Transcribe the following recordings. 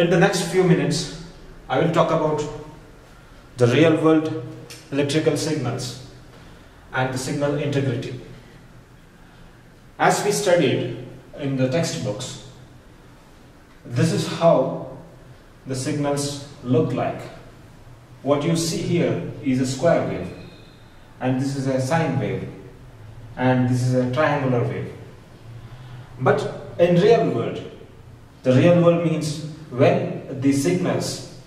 In the next few minutes, I will talk about the real world electrical signals and the signal integrity. As we studied in the textbooks, this is how the signals look like. What you see here is a square wave, and this is a sine wave, and this is a triangular wave. But in real world, the real world means when the signals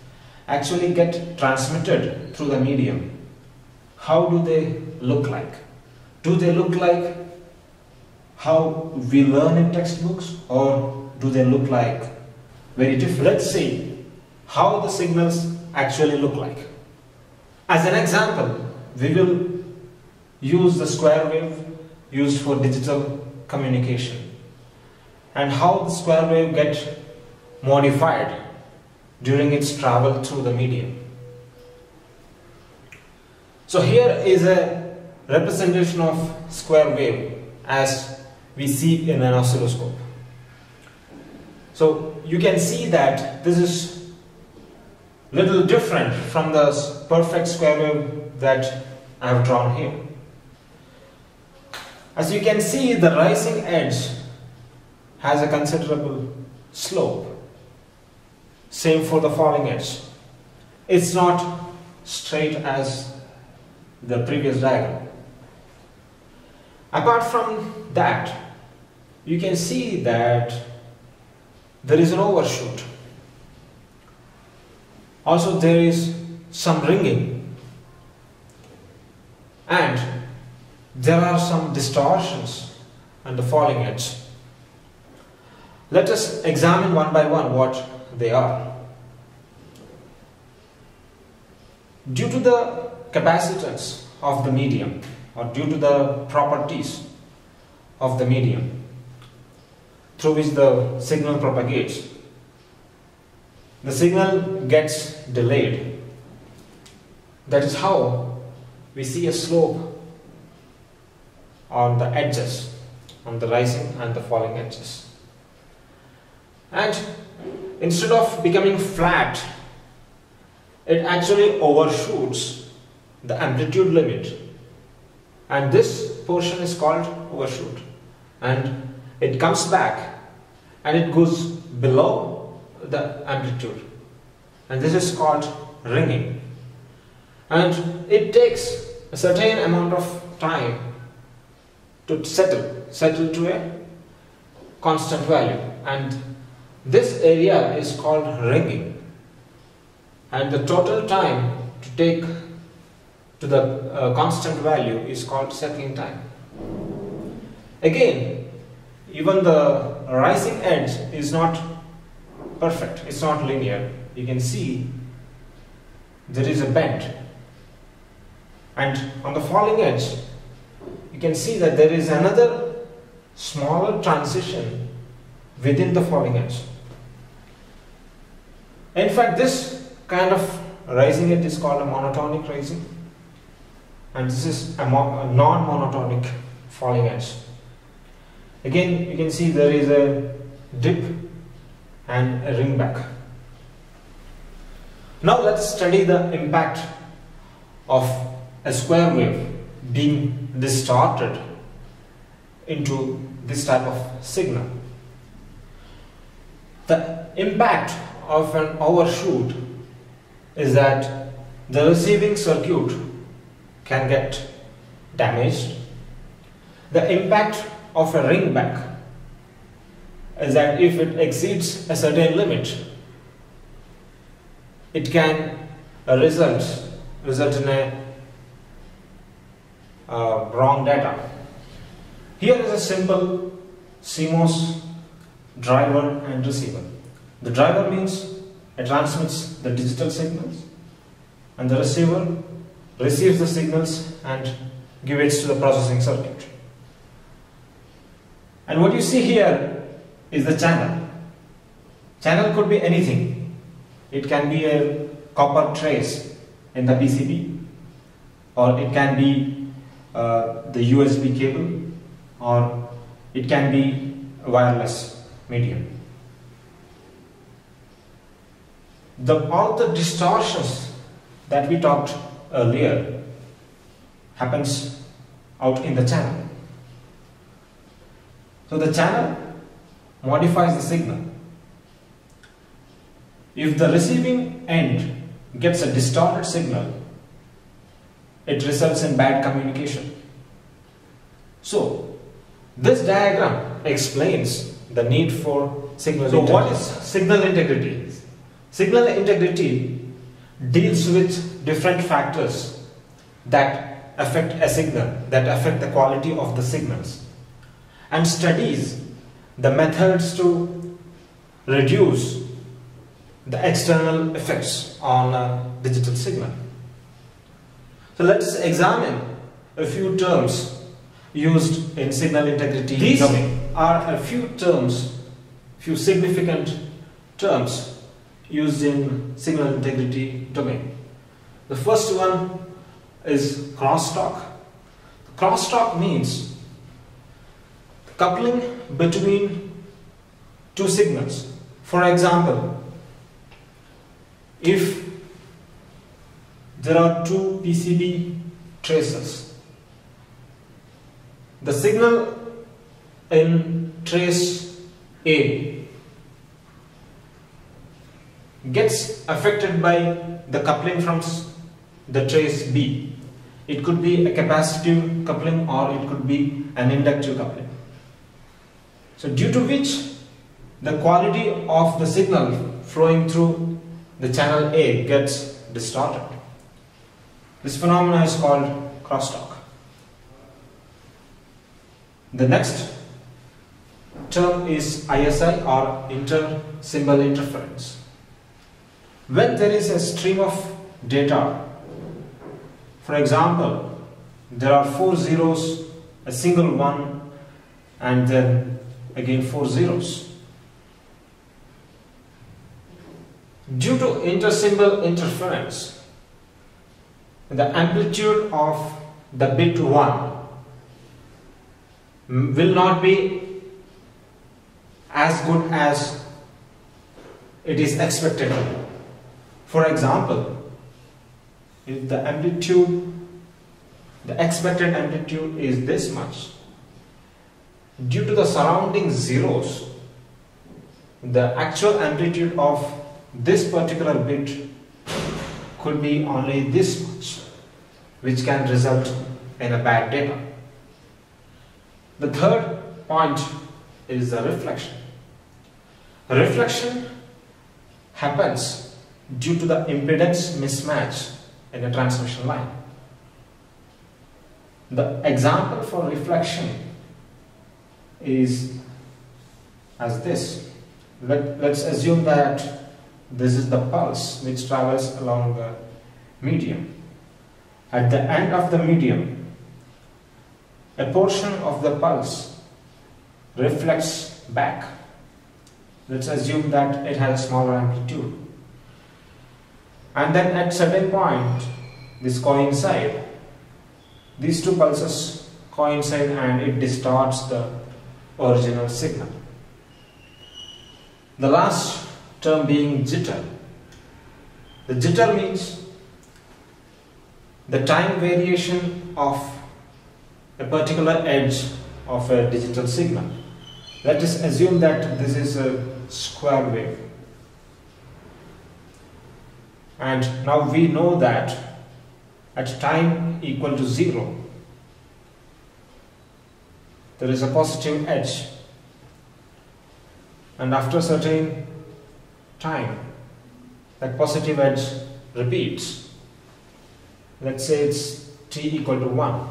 actually get transmitted through the medium, how do they look like? Do they look like how we learn in textbooks or do they look like very different? Let's see how the signals actually look like. As an example, we will use the square wave used for digital communication and how the square wave get modified during its travel through the medium. So here is a representation of square wave as we see in an oscilloscope. So you can see that this is little different from the perfect square wave that I have drawn here. As you can see the rising edge has a considerable slope. Same for the falling edge. It's not straight as the previous diagram. Apart from that, you can see that there is an overshoot. Also there is some ringing and there are some distortions on the falling edge. Let us examine one by one what they are. Due to the capacitance of the medium or due to the properties of the medium through which the signal propagates, the signal gets delayed. That is how we see a slope on the edges, on the rising and the falling edges. And instead of becoming flat, it actually overshoots the amplitude limit. And this portion is called overshoot. And it comes back and it goes below the amplitude. And this is called ringing. And it takes a certain amount of time to settle, settle to a constant value. And this area is called ringing. And the total time to take to the uh, constant value is called settling time. Again, even the rising edge is not perfect, it's not linear. You can see there is a bend. And on the falling edge, you can see that there is another smaller transition within the falling edge. In fact, this kind of rising edge is called a monotonic rising, and this is a, a non-monotonic falling edge. Again, you can see there is a dip and a ring back. Now let's study the impact of a square wave being distorted into this type of signal. The impact of an overshoot is that the receiving circuit can get damaged. The impact of a ring back is that if it exceeds a certain limit, it can result result in a uh, wrong data. Here is a simple CMOS driver and receiver. The driver means it transmits the digital signals and the receiver receives the signals and gives it to the processing circuit. And what you see here is the channel. Channel could be anything. It can be a copper trace in the PCB or it can be uh, the USB cable or it can be a wireless medium. The all the distortions that we talked earlier happens out in the channel. So the channel modifies the signal. If the receiving end gets a distorted signal, it results in bad communication. So, this diagram explains the need for signal So what is signal integrity? Signal integrity deals with different factors that affect a signal, that affect the quality of the signals and studies the methods to reduce the external effects on a digital signal. So let's examine a few terms used in signal integrity These domain. are a few terms, few significant terms used in signal integrity domain. The first one is crosstalk. Crosstalk means coupling between two signals. For example, if there are two PCB traces, the signal in trace A gets affected by the coupling from the trace B. It could be a capacitive coupling or it could be an inductive coupling. So due to which the quality of the signal flowing through the channel A gets distorted. This phenomenon is called crosstalk. The next term is ISI or inter-symbol interference. When there is a stream of data, for example, there are four zeros, a single one, and then again four zeros. Due to intersymbol interference, the amplitude of the bit 1 will not be as good as it is expected. For example, if the amplitude, the expected amplitude is this much, due to the surrounding zeros, the actual amplitude of this particular bit could be only this much, which can result in a bad data. The third point is the reflection. Reflection happens due to the impedance mismatch in a transmission line. The example for reflection is as this. Let, let's assume that this is the pulse which travels along the medium. At the end of the medium, a portion of the pulse reflects back. Let's assume that it has a smaller amplitude. And then at certain point, this coincide. These two pulses coincide and it distorts the original signal. The last term being jitter. The jitter means the time variation of a particular edge of a digital signal. Let us assume that this is a square wave. And now we know that at time equal to 0, there is a positive edge. And after certain time, that positive edge repeats. Let's say it's t equal to 1.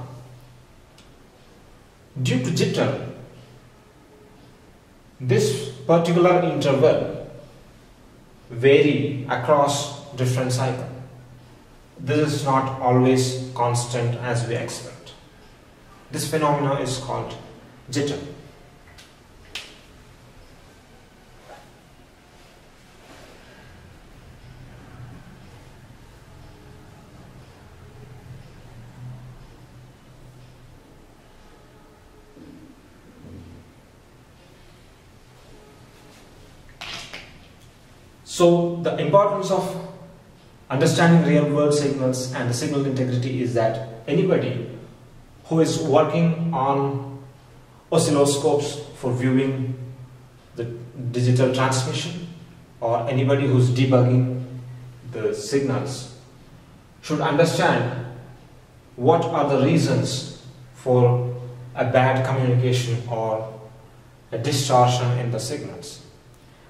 Due to jitter, this particular interval vary across different cycle. This is not always constant as we expect. This phenomena is called jitter. So the importance of understanding real world signals and the signal integrity is that anybody who is working on oscilloscopes for viewing the digital transmission or anybody who's debugging the signals should understand what are the reasons for a bad communication or a distortion in the signals.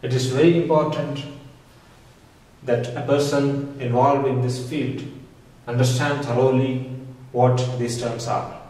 It is very important that a person involved in this field understand thoroughly what these terms are.